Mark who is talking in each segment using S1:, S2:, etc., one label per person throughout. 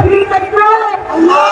S1: Allah! Allah!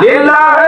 S2: Lila